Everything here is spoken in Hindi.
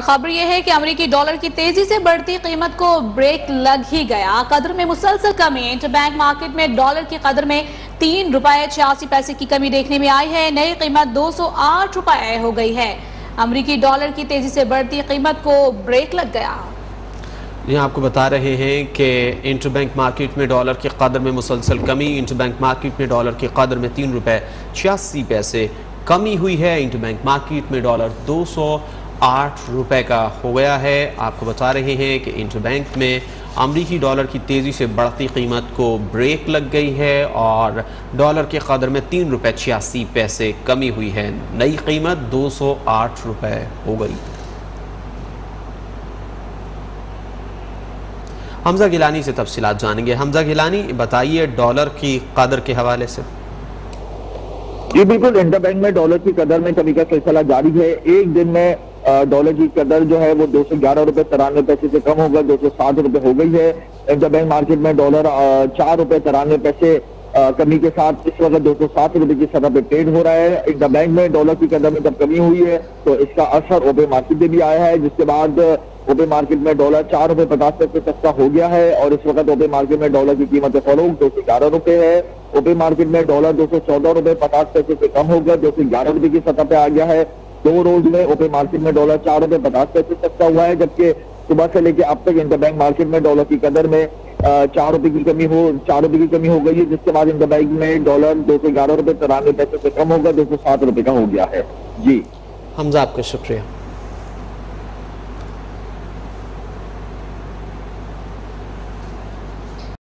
खबर यह है कि अमेरिकी डॉलर की तेज़ी से बढ़ती कीमत को ब्रेक लग ही गया। कदर में मुसलसल कमी, इंटरबैंक मार्केट में डॉलर की कदर में तीन रुपए छियासी पैसे की कमी देखने में आई है। नई कीमत दो सौ आठ रुपए हो गई है। अमेरिकी डॉलर की तेज़ी से बढ़ती कीमत को ब्रेक लग गया। ये आपको बता रहे हैं कि इंटरबैंक मार्केट में डॉलर की कदर में मुसलसल कमी, इंटरबैंक मार्केट में डॉलर की कदर में तीन रुपए छियासी पैसे कमी हुई है। इंटरबैंक मार्केट में डॉलर दो सौ आठ रुपए का हो गया है। आपको बता रहे हैं कि इंटरबैंक में अमरीकी डॉलर की तेज़ी से बढ़ती कीमत को ब्रेक लग गई है और डॉलर के कदर में तीन रुपये छियासी पैसे कमी हुई है। नई कीमत दो सौ आठ रुपये हो गई। हमजा गिलानी से तफसीत जानेंगे। हमजा गिलानी, बताइए डॉलर की कदर के हवाले से। जी, बिल्कुल, इंटरबैंक में डॉलर की कदर में कमी का सिलसिला जारी है। एक दिन में डॉलर की कदर जो है वो दो सौ ग्यारह रुपए तिरानवे पैसे से कम होगा, दो सौ सात रुपए हो गई है। इंटरबैंक मार्केट में डॉलर चार रुपए तिरानवे पैसे कमी के साथ इस वक्त दो सौ सात रुपए की सतह पे ट्रेड हो रहा है। इंटरबैंक में डॉलर की कदर में जब कमी हुई है तो इसका असर ओपे मार्केट में भी आया है। जिसके बाद ओपे मार्केट में डॉलर चार रुपए पचास पैसे का हो गया है और इस वक्त ओपे मार्केट में डॉलर की कीमत फॉलो दो सौ ग्यारह रुपए है। ओपे मार्केट में डॉलर दो सौ चौदह रुपए पचास पैसे से कम होगा, दो सौ ग्यारह रुपए की सतह पे आ गया है। दो रोज में ओपन मार्केट में डॉलर चार रुपए पचास पैसे तक का हुआ है, जबकि सुबह से लेकर अब तक इंटरबैंक मार्केट में डॉलर की कदर में चार रुपए की कमी हो, चार रुपए की कमी हो गई है, जिसके बाद इंटरबैंक में डॉलर दो सौ ग्यारह रुपए, तिरानवे पैसे से कम होगा दो सौ सात रुपए का हो गया है। जी। हमजा आपका शुक्रिया।